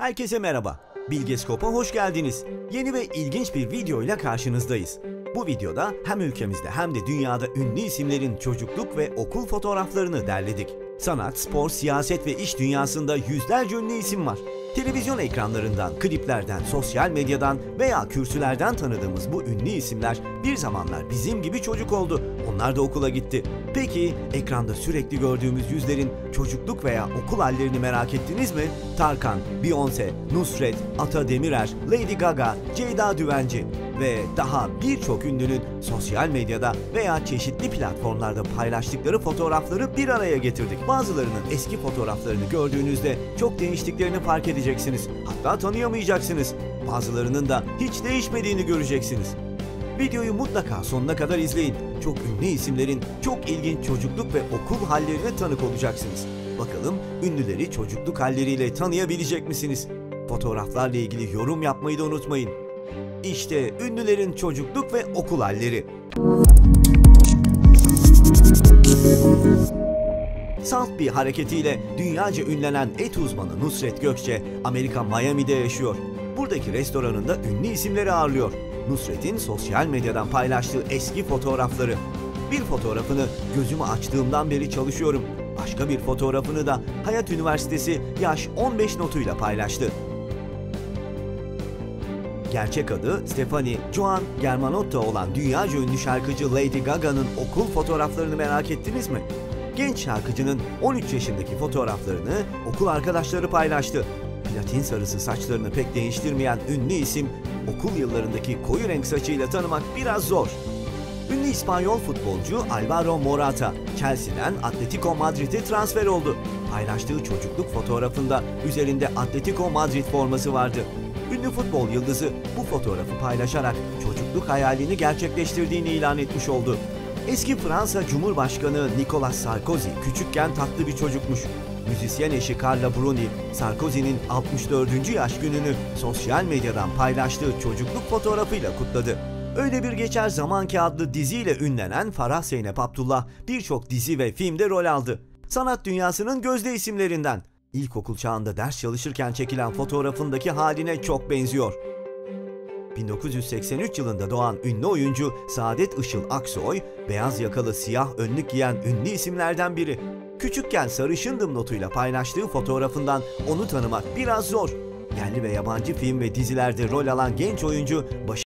Herkese merhaba. Bilgeskop'a hoş geldiniz. Yeni ve ilginç bir video ile karşınızdayız. Bu videoda hem ülkemizde hem de dünyada ünlü isimlerin çocukluk ve okul fotoğraflarını derledik. Sanat, spor, siyaset ve iş dünyasında yüzlerce ünlü isim var. Televizyon ekranlarından, kliplerden, sosyal medyadan veya kürsülerden tanıdığımız bu ünlü isimler bir zamanlar bizim gibi çocuk oldu. Onlar da okula gitti. Peki ekranda sürekli gördüğümüz yüzlerin çocukluk veya okul hallerini merak ettiniz mi? Tarkan, Beyoncé, Nusret, Ata Demirer, Lady Gaga, Ceyda Düvenci ve daha birçok ünlünün sosyal medyada veya çeşitli platformlarda paylaştıkları fotoğrafları bir araya getirdik. Bazılarının eski fotoğraflarını gördüğünüzde çok değiştiklerini fark edeceksiniz. Hatta tanıyamayacaksınız. Bazılarının da hiç değişmediğini göreceksiniz. Videoyu mutlaka sonuna kadar izleyin. Çok ünlü isimlerin çok ilginç çocukluk ve okul hallerine tanık olacaksınız. Bakalım ünlüleri çocukluk halleriyle tanıyabilecek misiniz? Fotoğraflarla ilgili yorum yapmayı da unutmayın. İşte ünlülerin çocukluk ve okul halleri. Salt bir hareketiyle dünyaca ünlenen et uzmanı Nusret Gökçe Amerika Miami'de yaşıyor. Buradaki restoranında ünlü isimleri ağırlıyor. Nusret'in sosyal medyadan paylaştığı eski fotoğrafları. Bir fotoğrafını gözümü açtığımdan beri çalışıyorum. Başka bir fotoğrafını da Hayat Üniversitesi yaş 15 notuyla paylaştı. Gerçek adı Stefani Joan Germanotta olan dünyaca ünlü şarkıcı Lady Gaga'nın okul fotoğraflarını merak ettiniz mi? Genç şarkıcının 13 yaşındaki fotoğraflarını okul arkadaşları paylaştı. Platin sarısı saçlarını pek değiştirmeyen ünlü isim, okul yıllarındaki koyu renk saçıyla tanımak biraz zor. Ünlü İspanyol futbolcu Alvaro Morata, Chelsea'den Atletico Madrid'e transfer oldu. Paylaştığı çocukluk fotoğrafında üzerinde Atletico Madrid forması vardı. Ünlü futbol yıldızı bu fotoğrafı paylaşarak çocukluk hayalini gerçekleştirdiğini ilan etmiş oldu. Eski Fransa Cumhurbaşkanı Nicolas Sarkozy küçükken tatlı bir çocukmuş. Müzisyen eşi Carla Bruni, Sarkozy'nin 64. yaş gününü sosyal medyadan paylaştığı çocukluk fotoğrafıyla kutladı. Öyle Bir Geçer Zaman adlı diziyle ünlenen Farah Zeynep Abdullah birçok dizi ve filmde rol aldı. Sanat dünyasının gözde isimlerinden. İlkokul çağında ders çalışırken çekilen fotoğrafındaki haline çok benziyor. 1983 yılında doğan ünlü oyuncu Saadet Işıl Aksoy, beyaz yakalı siyah önlük giyen ünlü isimlerden biri. Küçükken sarışındım notuyla paylaştığı fotoğrafından onu tanımak biraz zor. Yerli ve yabancı film ve dizilerde rol alan genç oyuncu başı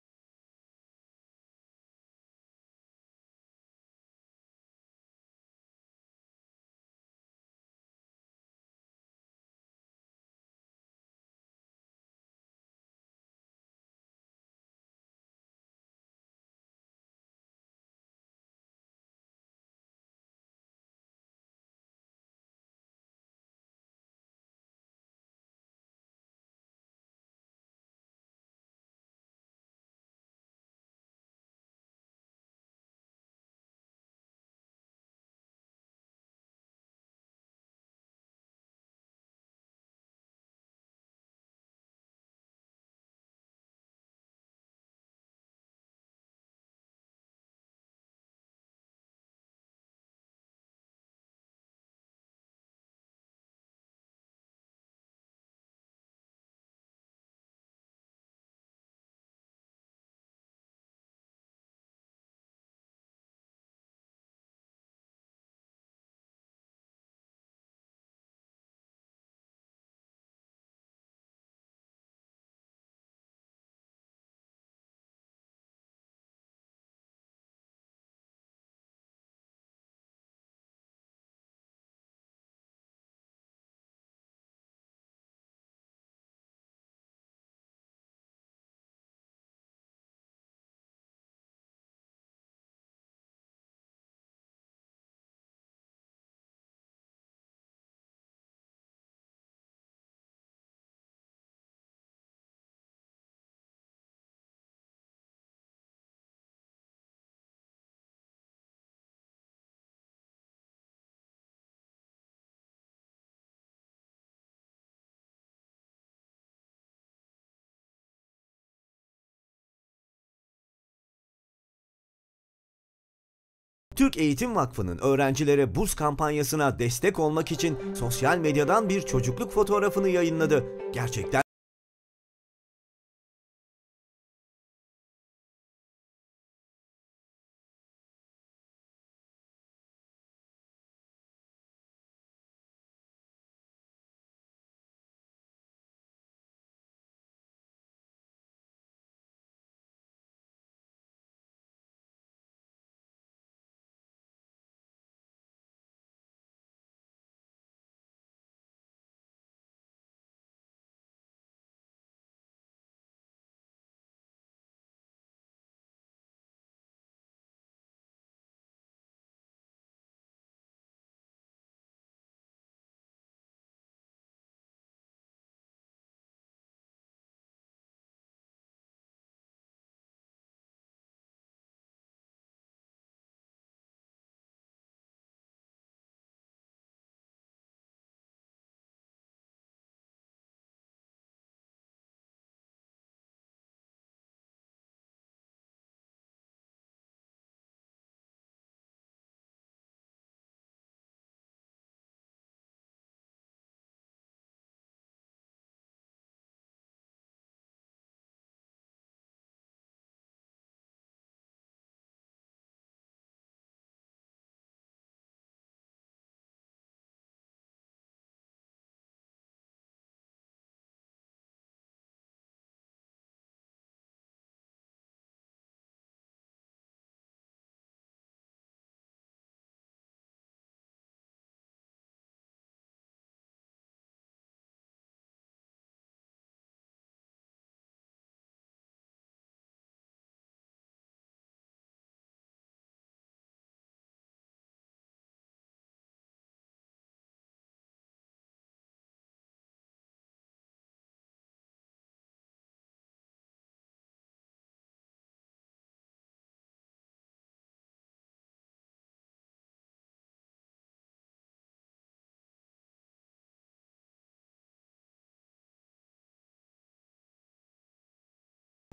Türk Eğitim Vakfı'nın öğrencilere burs kampanyasına destek olmak için sosyal medyadan bir çocukluk fotoğrafını yayınladı. Gerçekten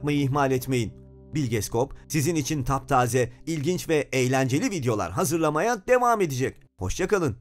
yapmayı ihmal etmeyin. Bilgeskop sizin için taptaze, ilginç ve eğlenceli videolar hazırlamaya devam edecek. Hoşçakalın.